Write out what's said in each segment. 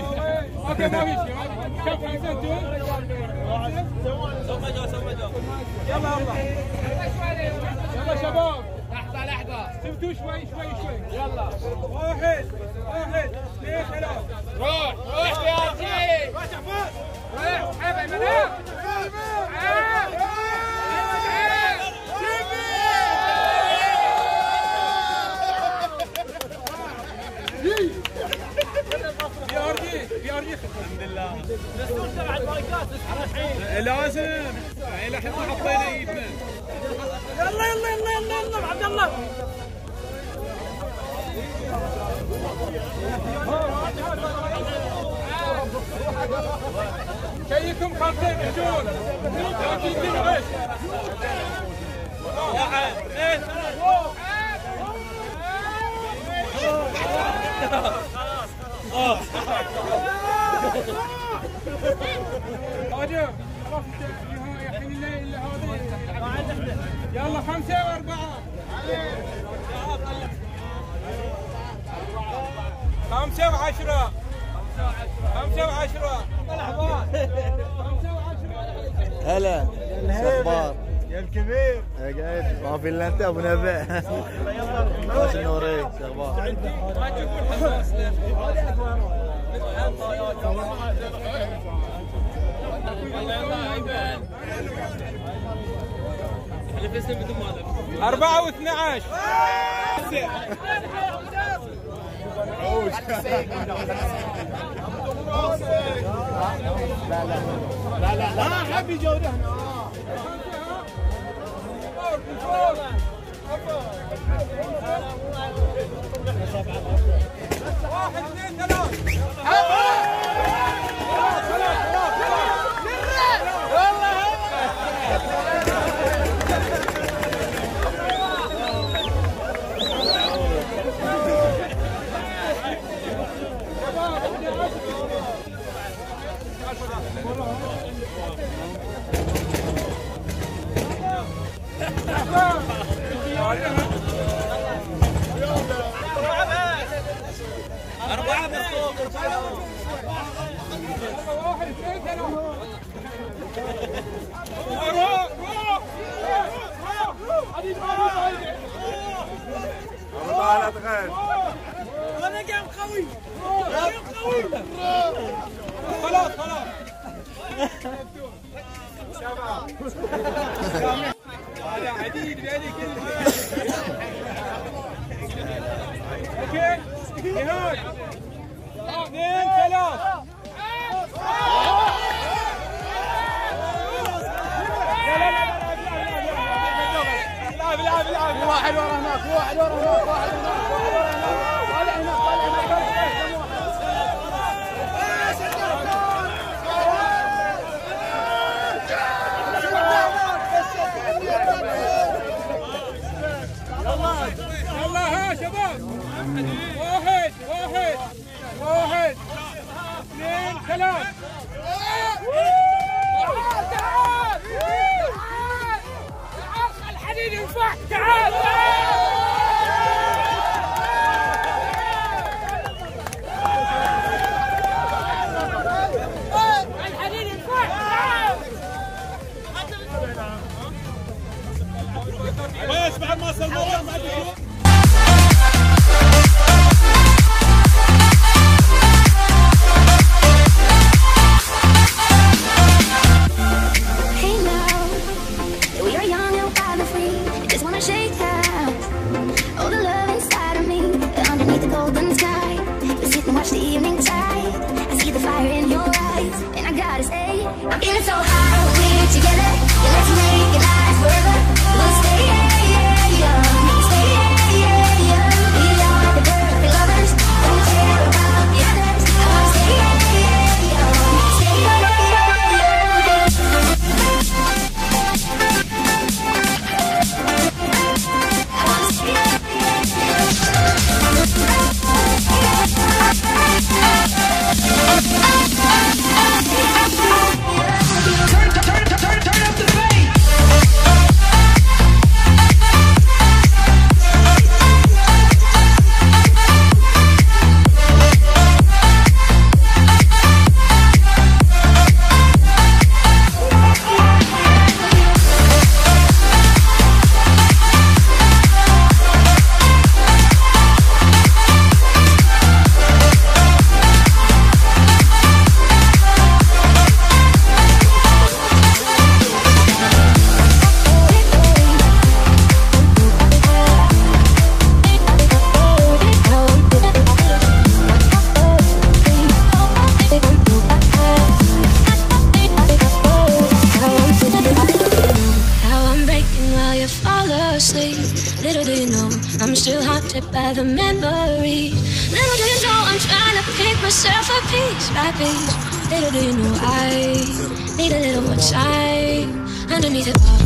okay ما في شيء كم خمسه أنتم؟ يلا. يلا يلا شباب لحظة لحظة سبتوا شوي شوي شوي يلا واحد واحد اثنين ثلاث روح روح يا جي روح. حبيبي يلا خمسة وعشرة. خمسة وعشرة. خمسة وعشرة. هلا. شو أخبار؟ يا الكبير. قاعد ما في إلا أنت أبو نبع نوري. شو أخبار؟ ما تشوفون حماس أربعة واثنى عشر ما حب يجوده واحد اثنين ثلاث تغير خلاص خلاص هذا عديد بيدي كل أوكي نهاية واحد ورا واحد ورا And I got his A. I'm feeling so memories. Little do you know I'm trying to pick myself up piece by piece. Little do you know I need a little more time underneath it all.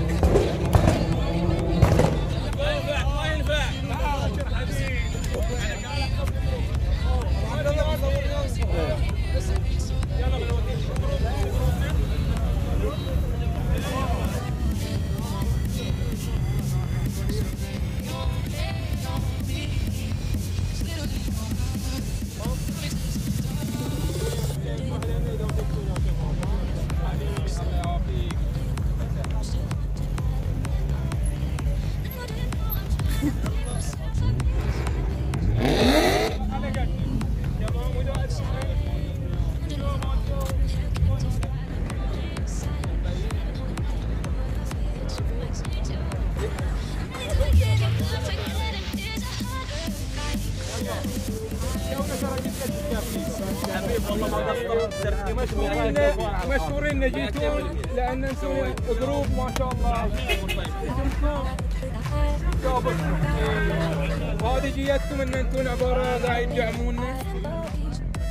مشكورين ان جيتون لأن نسوي group ما شاء الله. هذه جيتكم إن أنتم عبارة قاعد تدعمونا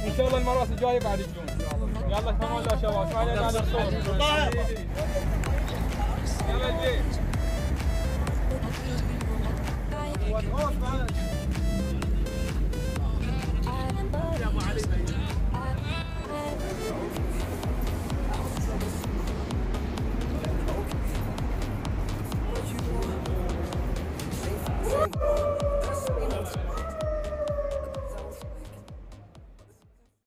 إن شاء الله المرات الجاية بعد تجون يلا تمام يا شباب اسمعوا لنا الصوت يلا جي